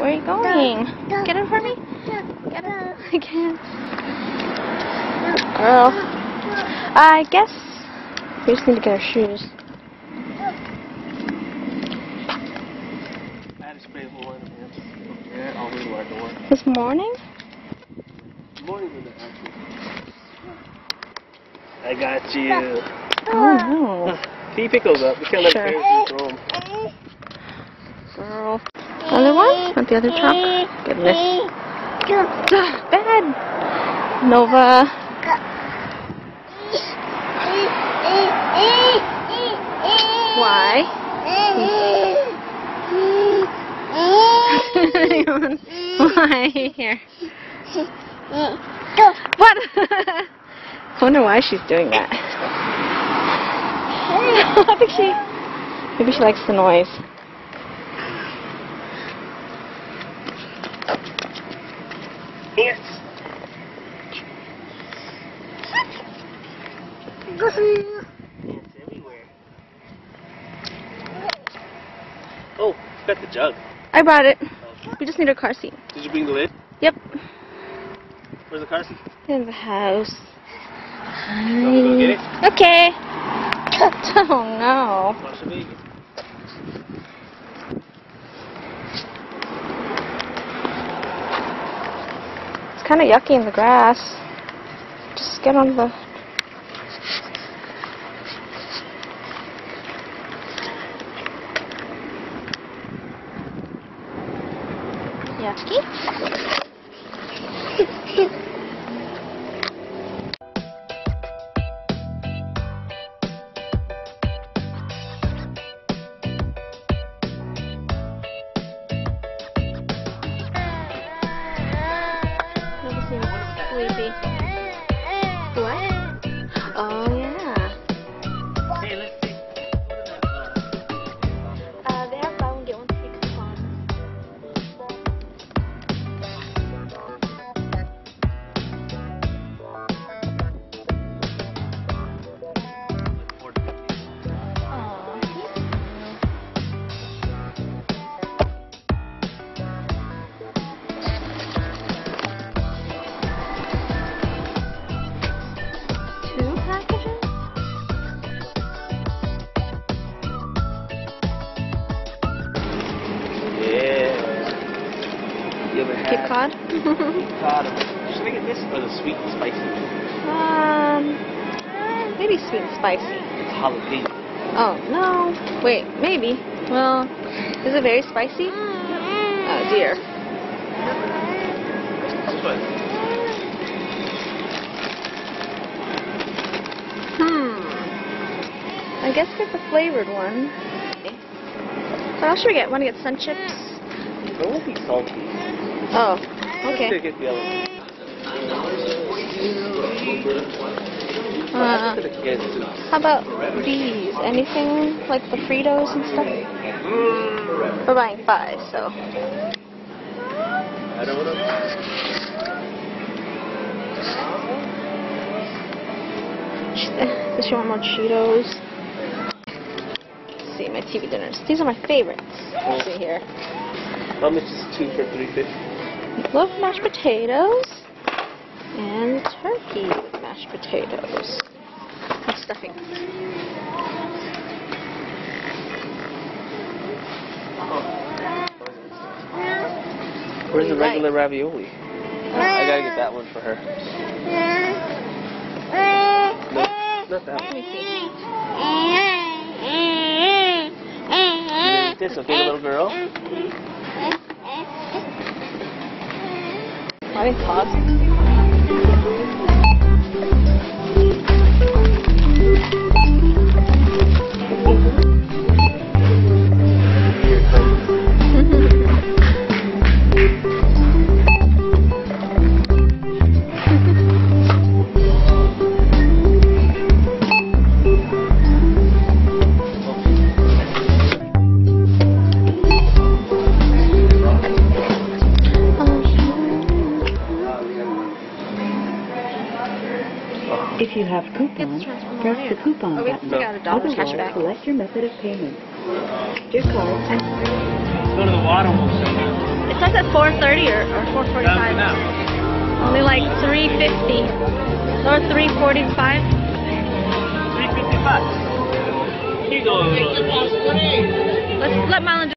where are you going? Get it for me? Get it. I can't. Girl. I guess we just need to get our shoes. I had to spray the whole end Yeah, all the way to our door. This morning? Morning with it, actually. I got you. Oh no. Can you pick those up? We can't let Sure. parents throw them. Girl. Other one? Want the other truck? Goodness. Bad. Nova. Why? Why? Here. What? I wonder why she's doing that. I think she, maybe she likes the noise. Everywhere. Oh, got the jug. I brought it. We just need a car seat. Did you bring the lid? Yep. Where's the car seat? In the house. Want me to go get it? Okay. Oh no. Watch the baby. It's kind of yucky in the grass. Just get on the. Yucky? Never You ever had Cod? cod? Should I get this or the sweet and spicy? um, maybe sweet and spicy. It's jalapeno. Oh, no. Wait, maybe. Well, is it very spicy? Oh dear. This one. Hmm. I guess get the flavored one. What else should we get? Want to get sun chips? It won't be salty. Oh, Let's okay. get the other one. Uh, For the kids. how about these? Anything like the Fritos and stuff? Mm. We're buying five, so. I don't know. Does she want more Cheetos? Let's see, my TV dinners. These are my favorites. Let's see here. How much is two for three fifty? Love mashed potatoes and turkey with mashed potatoes. And stuffing. Where's the regular ravioli? I gotta get that one for her. No, not that Let one. me see. You gonna eat this, okay, little girl? Think pause. If you have coupons, press the coupon Oh, button. we got a dollar cash Otherwise, back. select your method of payment. Your card has Go to the water hole. It's was at 4:30 or, or 4:45. Down to. Only like 350 or 345. 355. Here you go. Let's let Mylon.